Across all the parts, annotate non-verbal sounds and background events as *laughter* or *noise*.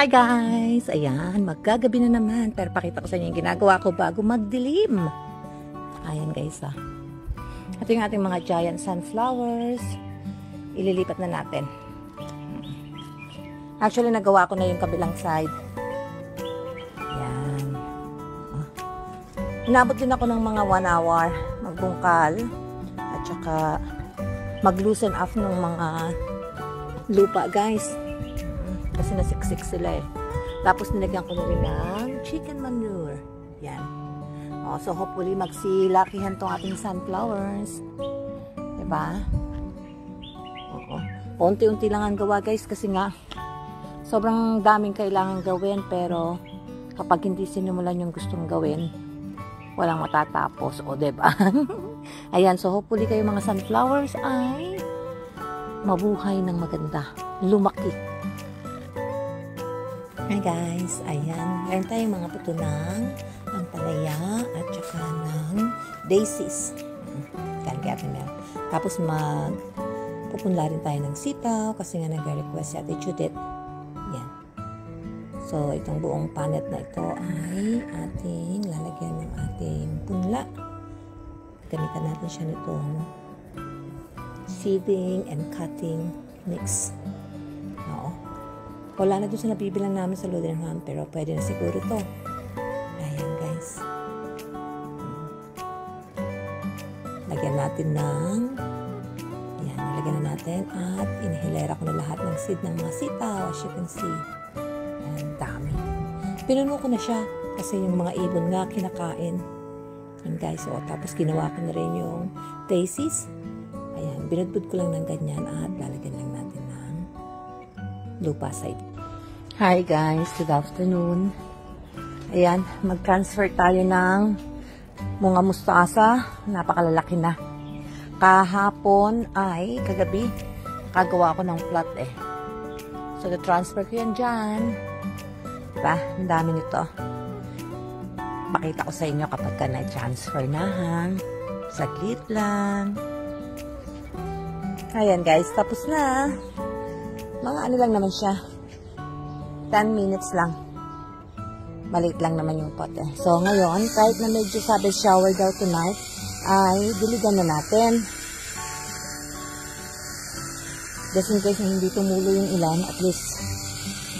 Hi guys! Ayan, magkagabi na naman. Pero pakita ko sa inyo yung ginagawa ko bago magdilim. Ayan guys ah. Ito yung ating mga giant sunflowers. Ililipat na natin. Actually, nagawa ko na yung kabilang side. Ayan. Ah. Inabot din ako ng mga 1 hour. Magbungkal. At saka mag-loosen off ng mga lupa guys kasi nasiksik sila eh. Tapos nilagyan ko na rin ng chicken manure. Yan. Oh, so hopefully magsilakihan tong ating sunflowers. Diba? Oo. Unti-unti lang ang gawa guys kasi nga sobrang daming kailangan gawin pero kapag hindi sinimulan yung gustong gawin walang matatapos. O, diba? *laughs* Ayan, so hopefully kayo mga sunflowers ay mabuhay ng maganda. Lumaki. Hi guys, ayan. Meron tayong mga puto ng ampalaya at saka ng daisies. Kalgatin meron. Tapos mag pupunla rin tayo ng sitaw kasi nga nag-request si Ate Judith. Yan. So, itong buong panet na ito ay ating lalagyan ng ating punla. Gamitan natin siya nitong seeding and cutting mix. Wala na doon sa nabibilang namin sa Ludenham, pero pwede na siguro to. Ayan guys. Lagyan natin ng yan, nilagyan na natin at inihilera ko na lahat ng seed ng mga sitaw as you can see. Ayan, dami. Pinuno ko na siya kasi yung mga ibon nga kinakain. Ayan guys, so, tapos ginawa ko na rin yung daisies. Ayan, binudbud ko lang ng ganyan at lalagyan lang natin ng lupa side. Hi guys, good afternoon. Ayan, mag-transfer tayo ng mga mustasa. Napakalalaki na. Kahapon ay, kagabi, kagawa ko ng plot eh. So, the-transfer ko yan dyan. Diba? Ang dami nito. Pakita ko sa inyo kapag ka na-transfer na ha. Saglit lang. Ayan guys, tapos na. Mga ano lang naman siya 10 minutes lang. Maliit lang naman yung pot eh. So, ngayon, kahit na medyo sabi shower daw tonight, ay diligan na natin. Just in case hindi tumulo yung ilan, at least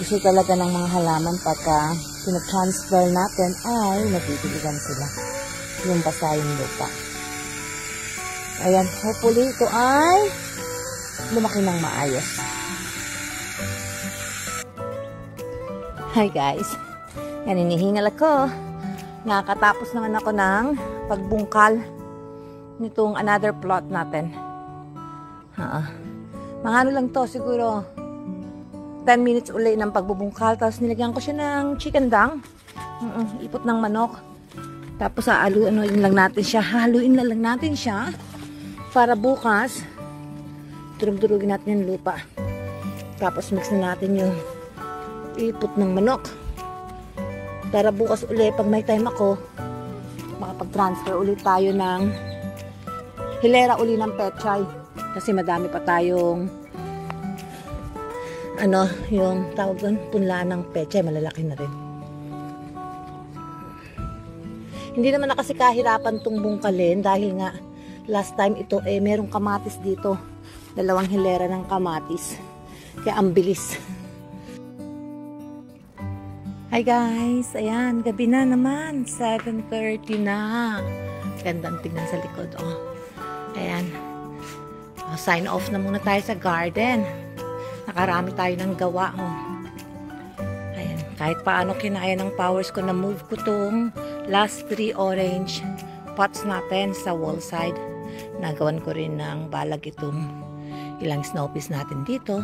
gusto talaga ng mga halaman pagka pinatransfer natin ay natitiligan sila. Yung basa yung lupa. Ayan, hopefully ito ay lumaki ng maayos. Hi guys. Yan, inihingal ako. Nakatapos naman ako ng pagbungkal nitong another plot natin. Ha Mga ano lang to, siguro 10 minutes uli ng pagbubungkal. Tapos nilagyan ko siya ng chicken dang. -mm, ipot ng manok. Tapos aaluin ano, lang natin siya. Haluin na lang natin siya para bukas durug-durugin natin yung lupa. Tapos mix na natin yung ipot ng manok. Para bukas uli, pag may time ako, makapag-transfer ulit tayo ng hilera uli ng petchay. Kasi madami pa tayong ano, yung tawag doon, punla ng petchay, malalaki na rin. Hindi naman na kasi kahirapan tong bungkalin dahil nga last time ito eh merong kamatis dito. Dalawang hilera ng kamatis. Kaya ang bilis. Hi guys! Ayan, gabi na naman. 7.30 na. Gandang tingnan sa likod. Oh. Ayan. Oh, sign off na muna tayo sa garden. Nakarami tayo ng gawa. Oh. Ayan. Kahit paano kinaya ng powers ko na move ko tong last three orange pots natin sa wall side. Nagawan ko rin ng balag itong ilang snow natin dito.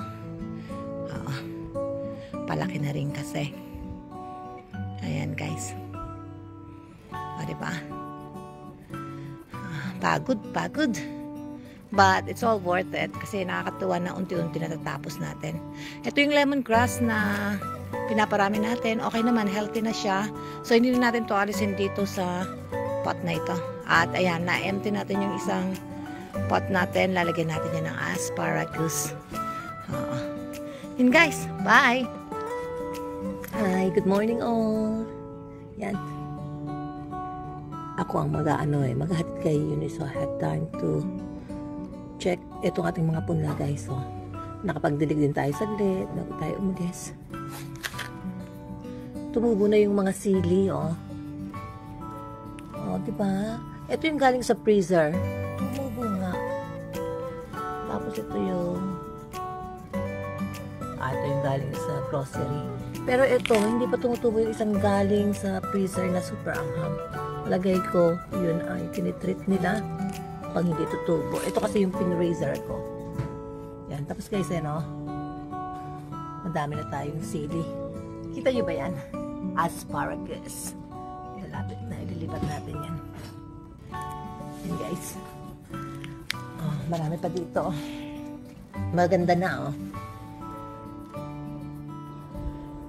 Oh. Palaki na rin kasi. Guys. O, diba? Ah, pagod, pagod. But it's all worth it kasi nakakatuwa na unti-unti natatapos natin. Ito yung lemongrass na pinaparami natin. Okay naman, healthy na siya. So, hindi na natin to alisin dito sa pot na ito. At ayan, na-empty natin yung isang pot natin. Lalagyan natin yan ng asparagus. Uh, yun guys, bye! Hi, good morning all. Yan. Ako ang mag-ano eh, maghatid kay Eunice so I had time to check itong ating mga punla guys. So, nakapagdilig din tayo saglit bago tayo umalis. Tumubo na yung mga sili, oh. Oh, di ba? Ito yung galing sa freezer. Tumubo nga. Tapos ito yung ah, ito yung galing sa grocery. Pero ito, hindi pa tumutubo yung isang galing sa freezer na super anghang. Lagay ko, yun ay tinitreat nila pag hindi tutubo. Ito kasi yung pinrazer ko. Yan. Tapos guys, eh, no? Madami na tayong sili. Kita nyo ba yan? Asparagus. Ilalapit na. Ililipat natin yan. Yan guys. Oh, marami pa dito. Maganda na, oh.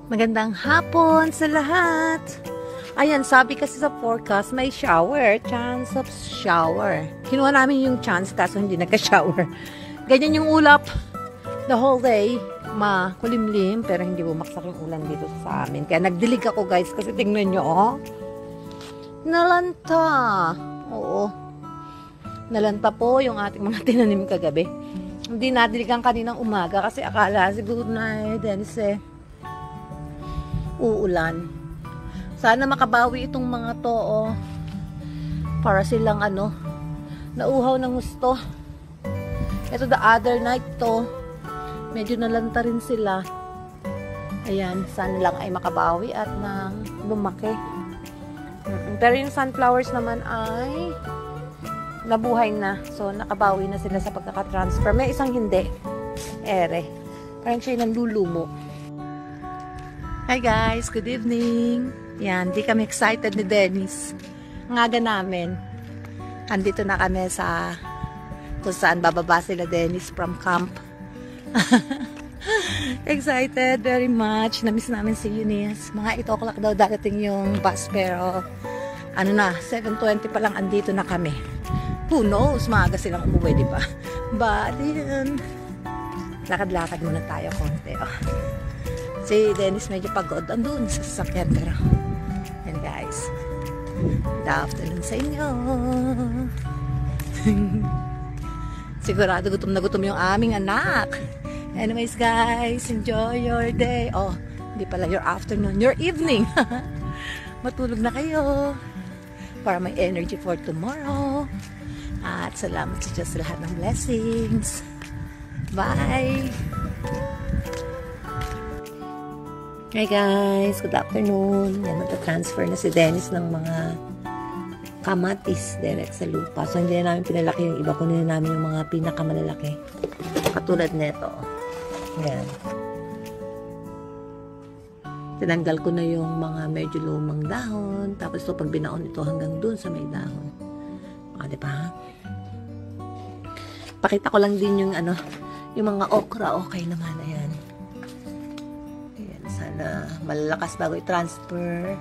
Magandang hapon sa lahat. Ayan, sabi kasi sa forecast, may shower. Chance of shower. Kinuha namin yung chance kaso hindi nagka-shower. Ganyan yung ulap. The whole day, makulimlim, pero hindi bumaksak yung ulan dito sa amin. Kaya nagdilig ako guys, kasi tingnan nyo, oh. Nalanta. Oo. Nalanta po yung ating mga *laughs* tinanim kagabi. Hindi nadiligan kaninang umaga kasi akala siguro na eh, Dennis eh, uulan. Sana makabawi itong mga to, oh. Para silang ano, nauhaw ng gusto. Ito the other night to, medyo nalanta rin sila. Ayan, sana lang ay makabawi at nang lumaki. Pero yung sunflowers naman ay nabuhay na. So, nakabawi na sila sa pagkakatransfer. May isang hindi. Ere. Parang siya nanlulumo. Hi guys, good evening. Yan, di kami excited ni Dennis. Ang aga namin. Andito na kami sa kung saan bababa sila Dennis from camp. *laughs* excited very much. Namiss namin si Eunice. Mga 8 o'clock daw darating yung bus pero ano na, 7.20 pa lang andito na kami. Who knows, maaga silang umuwi, di ba? *laughs* But, yun, lakad-lakad muna tayo konti. Oh. Si Dennis medyo pagod. Andun sa sasakyan. Pero, yan guys. Good afternoon sa inyo. *laughs* Sigurado gutom na gutom yung aming anak. Anyways guys, enjoy your day. Oh, hindi pala your afternoon, your evening. *laughs* Matulog na kayo para may energy for tomorrow. At salamat sa Diyos lahat ng blessings. Bye! Hi guys, good afternoon. Yan, magta-transfer na si Dennis ng mga kamatis direct sa lupa. So, hindi na namin pinalaki yung iba. Kunin namin yung mga pinakamalalaki. Katulad nito. Yan. Tinanggal ko na yung mga medyo lumang dahon. Tapos ito, pag binaon ito hanggang dun sa may dahon. Ah, di ba? Pakita ko lang din yung ano, yung mga okra. Okay naman. Ayan. Sana malalakas bago i-transfer.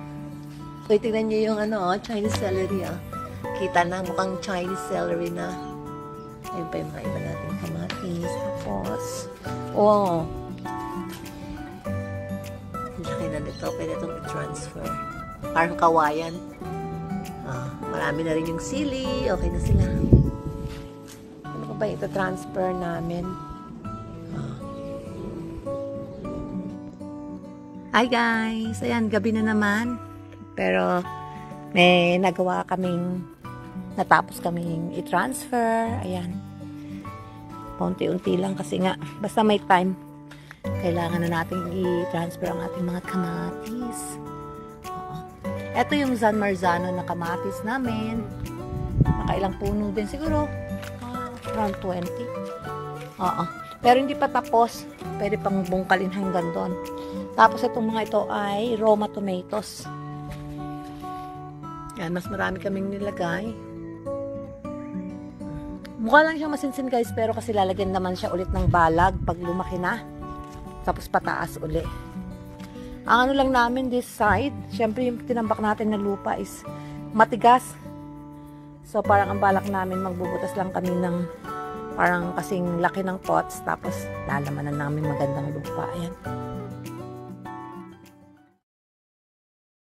So, tingnan nyo yung ano, oh, Chinese celery, ah. Kita na, mukhang Chinese celery na. Ayun pa yung mga iba natin kamatis. Tapos, oh, laki na nito. Pwede itong i-transfer. Parang kawayan. Ah, marami na rin yung sili. Okay na sila. Ano ba ito-transfer namin? Hi guys! Ayan, gabi na naman. Pero may nagawa kaming natapos kaming i-transfer. Ayan. Paunti-unti lang kasi nga basta may time kailangan na natin i-transfer ang ating mga kamatis. Oo. Ito yung San Marzano na kamatis namin. Nakailang puno din siguro. Around 20. Oo. Pero hindi pa tapos. Pwede pang bungkalin hanggang doon. Tapos itong mga ito ay Roma tomatoes. Yan, mas marami kaming nilagay. Mukha lang siyang masinsin guys, pero kasi lalagyan naman siya ulit ng balag pag lumaki na. Tapos pataas uli. Ang ano lang namin this side, syempre yung tinambak natin na lupa is matigas. So parang ang balak namin magbubutas lang kami ng parang kasing laki ng pots tapos lalaman na namin magandang lupa. Ayan.